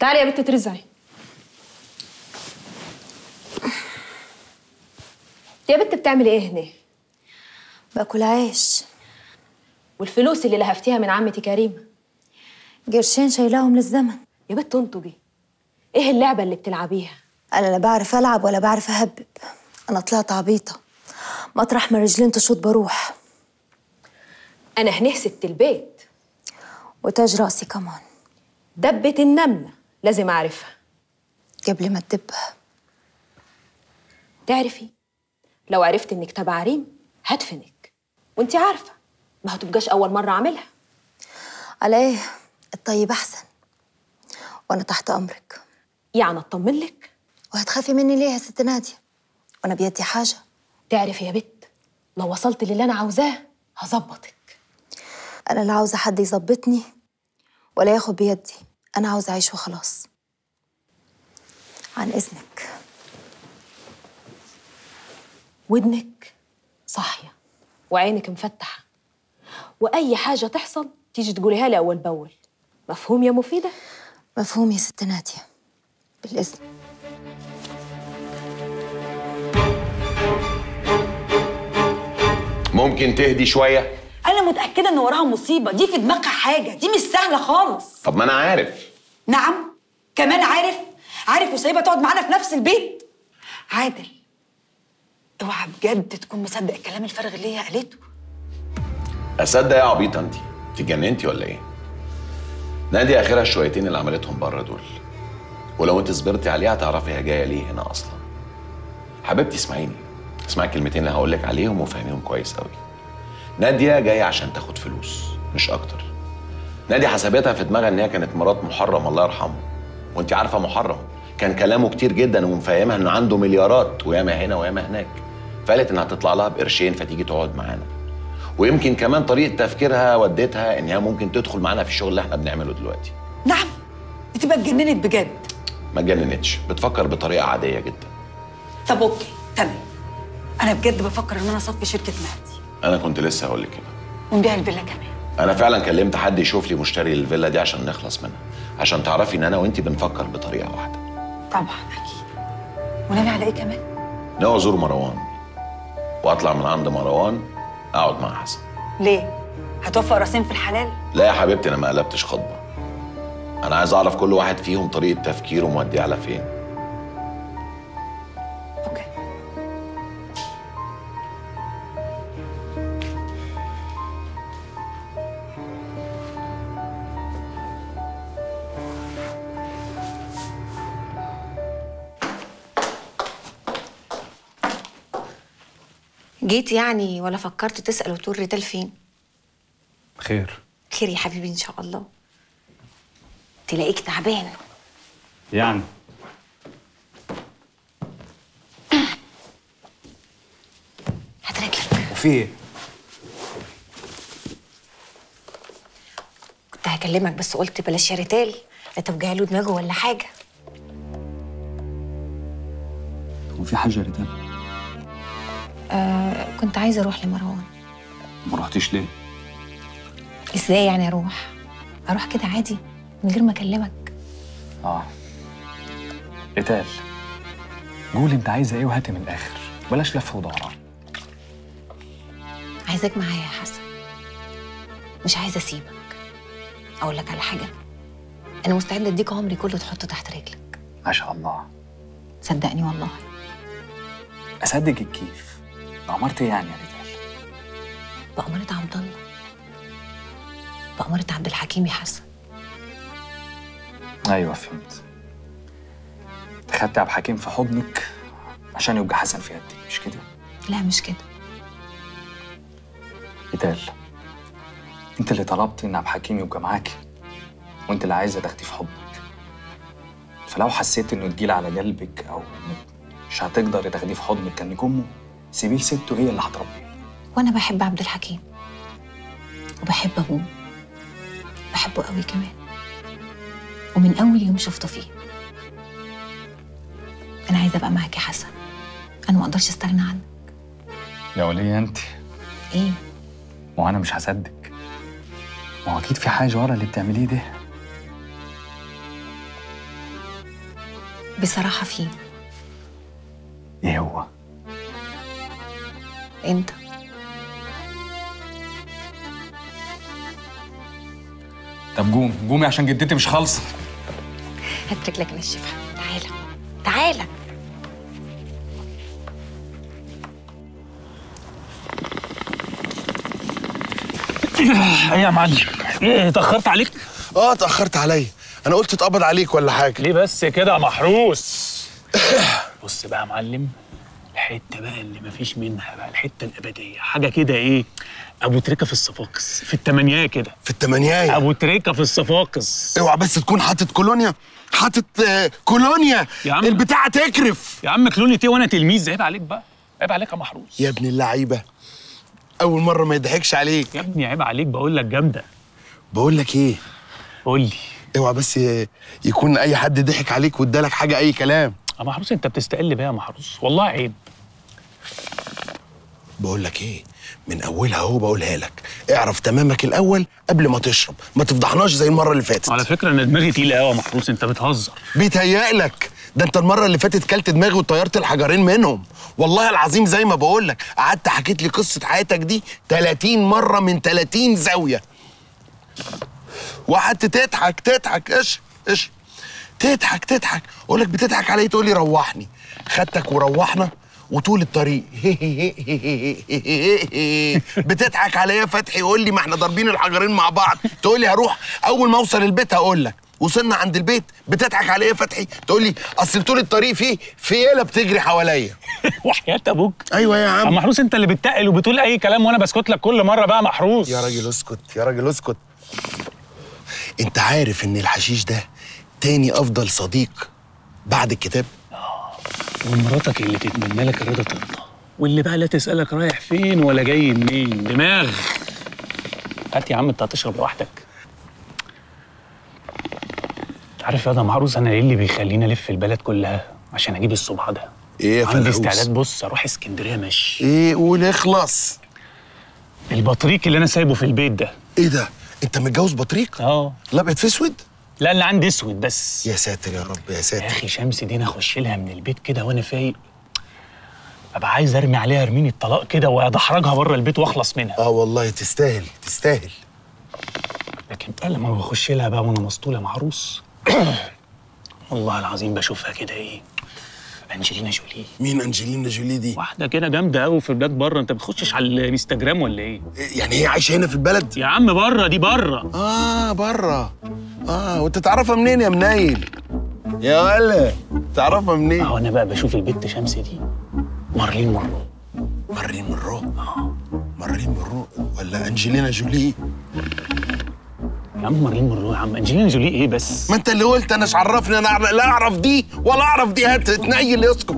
تعالي يا بنت ترزعي. يا بنت بتعملي إيه هنا؟ باكل عيش والفلوس اللي لهفتيها من عمتي كريمة. قرشين شايلاهم للزمن. يا بنت انطقي. إيه اللعبة اللي بتلعبيها؟ أنا لا بعرف ألعب ولا بعرف أهبب. أنا طلعت عبيطة. مطرح ما رجلين تشوط بروح. أنا هنا ست البيت. وتاج رأسي كمان. دبة النملة. لازم أعرفها. قبل ما تدبها تعرفي لو عرفت إنك تبع ريم هدفنك. وانت عارفة ما هتبقاش أول مرة أعملها. على إيه الطيب أحسن. وأنا تحت أمرك. يعني أطمن لك؟ وهتخافي مني ليه يا ست نادية؟ وأنا بيدي حاجة. تعرفي يا بت لو وصلت للي أنا عاوزاه هظبطك. أنا لا عاوزة حد يظبطني ولا ياخد بيدي. أنا عاوزه أعيش وخلاص. عن إذنك. ودنك صاحية. وعينك مفتحة. وأي حاجة تحصل تيجي تقوليها لي أول بأول. مفهوم يا مفيدة؟ مفهوم يا ست نادية. بالإذن. ممكن تهدي شوية؟ أنا متاكده ان وراها مصيبه. دي في دماغها حاجة. دي مش سهله خالص. طب ما أنا عارف. نعم. كمان عارف. عارف وسايبها تقعد معانا في نفس البيت. عادل اوعى بجد تكون مصدق الكلام الفارغ اللي هي قالته. اصدق يا عبيطه انت اتجننتي ولا إيه؟ نادي اخرها الشويتين اللي عملتهم بره دول. ولو انت صبرتي عليها هتعرفي هي جاية ليه هنا أصلا. حبيبتي اسمعيني. اسمعي الكلمتين اللي هقول لك عليهم وفهميهم كويس قوي نادية جاية عشان تاخد فلوس مش أكتر. نادية حسبتها في دماغها إن هي كانت مرات محرم الله يرحمه. وانت عارفة محرم. كان كلامه كتير جدا ومفهمها إنه عنده مليارات وياما هنا وياما هناك. فقالت إنها تطلع لها بقرشين فتيجي تقعد معانا. ويمكن كمان طريقة تفكيرها ودتها إن هي ممكن تدخل معانا في الشغل اللي إحنا بنعمله دلوقتي. نعم. دي تبقى اتجننت بجد. ما اتجننتش. بتفكر بطريقة عادية جدا. طب أوكي تمام. أنا بجد بفكر إن أنا أصفي شركة مهدي. أنا كنت لسه هقول لك كده. ونبيع الفيلا كمان. أنا فعلا كلمت حد يشوف لي مشتري للفيلا دي عشان نخلص منها عشان تعرفي إن أنا وانت بنفكر بطريقة واحدة. طبعا أكيد. ونبيع على إيه كمان؟ ناوي أزور مروان. وأطلع من عند مروان أقعد مع حسن. ليه؟ هتوفق راسين في الحلال؟ لا يا حبيبتي أنا ما قلبتش خطبة. أنا عايز أعرف كل واحد فيهم طريقة تفكيره مودية على فين. جيت يعني ولا فكرت تسأل وتقول ريتال فين؟ خير. خير يا حبيبي إن شاء الله. تلاقيك تعبان. يعني. هات رجلك وفي إيه؟ كنت هكلمك بس قلت بلاش يا ريتال لا توجع له دماغه ولا حاجة. وفي حاجة يا ريتال آه كنت عايزة أروح لمروان. ما رحتيش ليه؟ إزاي يعني أروح؟ أروح كده عادي من غير ما أكلمك. آه. ريتال قولي أنت عايزة إيه وهاتي من الآخر. بلاش لف ودوران. عايزاك معايا يا حسن. مش عايزة أسيبك. أقول لك على حاجة. أنا مستعدة أديك عمري كله تحطه تحت رجلك. ما شاء الله. صدقني والله. أصدق الكيف. أمارة إيه يعني يا ريتال؟ بأمارة عبد الله. بأمارة عبد الحكيم يا حسن. أيوه فهمت. خدت عبد الحكيم في حضنك عشان يبقى حسن في يدك مش كده؟ لا مش كده. ريتال أنت اللي طلبت إن عبد الحكيم يبقى معاكي وأنت اللي عايزة تاخديه في حضنك. فلو حسيت إنه تجيل على قلبك أو مش هتقدري تاخديه في حضنك كأنك أمه سيبيه لسته هي اللي هتربيه. وأنا بحب عبد الحكيم. وبحب أبوه. بحبه قوي كمان. ومن أول يوم شفته فيه. أنا عايزة أبقى معاك يا حسن. أنا ما أقدرش أستغنى عنك. يا ولية أنت. إيه؟ ما هو أنا مش هصدق. ما هو أكيد في حاجة ورا اللي بتعمليه ده. بصراحة فيه إيه هو؟ انت. طب قوم قومي عشان جدتي مش خالصة. هات رجلك نشفها تعالى تعالى. إيه يا معلم؟ إيه اتأخرت عليك؟ آه اتأخرت عليا. أنا قلت اتقبض عليك ولا حاجة. ليه بس كده يا محروس؟ بص بقى يا معلم. الحتة بقى اللي مفيش منها بقى الحتة الأبدية. حاجة كده إيه؟ أبو تريكة في الصفاقس. في التمانية كده. في التمانيايه أبو تريكة في الصفاقس. اوعى بس تكون حاطط كولونيا. حاطط آه، كولونيا. يا عم. البتاعه تكرف. يا عم كلوني تي وأنا تلميذ. عيب عليك بقى. عيب عليك يا محروس. يا ابن اللعيبة. أول مرة ما يضحكش عليك. يا ابني عيب عليك. بقول لك جامدة. بقول لك إيه؟ قول لي. اوعى بس يكون أي حد ضحك عليك وادالك حاجة أي كلام. يا محروس أنت بتستقل بيا يا محروس. والله عيب. بقول لك إيه؟ من أولها اهو بقولها لك. اعرف تمامك الأول قبل ما تشرب. ما تفضحناش زي المرة اللي فاتت. على فكرة أنا دماغي تقيلة قوي يا محروس. أنت بتهزر. بيتهيألك ده أنت المرة اللي فاتت كلت دماغي وطيرت الحجرين منهم. والله العظيم زي ما بقول لك. قعدت حكيت لي قصة حياتك دي 30 مرة من 30 زاوية. وقعدت تضحك تضحك. إيش؟ إيش؟ تضحك تضحك. أقول لك بتضحك علي تقول لي روحني. خدتك وروحنا وطول الطريق بتضحك عليا فتحي يقول لي ما إحنا ضاربين الحجرين مع بعض تقول لي هروح اول ما اوصل البيت هقول لك وصلنا عند البيت بتضحك عليا فتحي تقول لي اصل طول الطريق فيه فيله بتجري حواليا وحياه أبوك أيوه يا يا عم محروس انت اللي بتتقل وبتقول اي كلام وأنا بسكت لك كل مره بقى محروس يا راجل اسكت يا راجل اسكت انت عارف ان الحشيش ده تاني افضل صديق بعد الكتاب ومراتك اللي تتمنى لك الرضا ترضى واللي بقى لا تسألك رايح فين ولا جاي منين. دماغ. هات يا عم انت هتشرب لوحدك. عارف يا ده محروس أنا إيه اللي بيخليني ألف البلد كلها عشان أجيب الصبح ده؟ إيه يا عندي؟ استعداد بص أروح إسكندرية ماشي. إيه قول اخلص. البطريق اللي أنا سايبه في البيت ده. إيه ده؟ أنت متجوز بطريق؟ آه. الأبيض في أسود؟ لا اللي عندي اسود بس. يا ساتر يا رب يا يا ساتر أخي شمس دي أنا أخش لها من البيت كده وأنا فايق. أبقى عايز أرمي عليها يمين الطلاق كده وأدحرجها بره البيت وأخلص منها. آه والله تستاهل تستاهل. لكن بقى لما بخش لها بقى وأنا مسطولة معروس والله العظيم بشوفها كده إيه؟ أنجلينا جولي. مين أنجلينا جولي دي؟ واحدة كده جامدة قوي في البلاد بره. أنت بتخشش على الإنستجرام ولا إيه؟ إيه، يعني هي عايشة هنا في البلد؟ يا عم بره دي بره. آه بره. آه وأنت تعرفها منين يا منيل يا ولا تعرفها منين؟ أهو أنا بقى بشوف البت شمس دي. مارلين مونرو. مارلين مونرو؟ مارلين مونرو ولا أنجلينا جولي؟ يا عم مارلين مونرو يا عم. انجلينا جولي إيه بس؟ ما انت اللي قلت أنا مش عرفني أنا لا اعرف دي ولا اعرف دي. هات تنيل اسكت.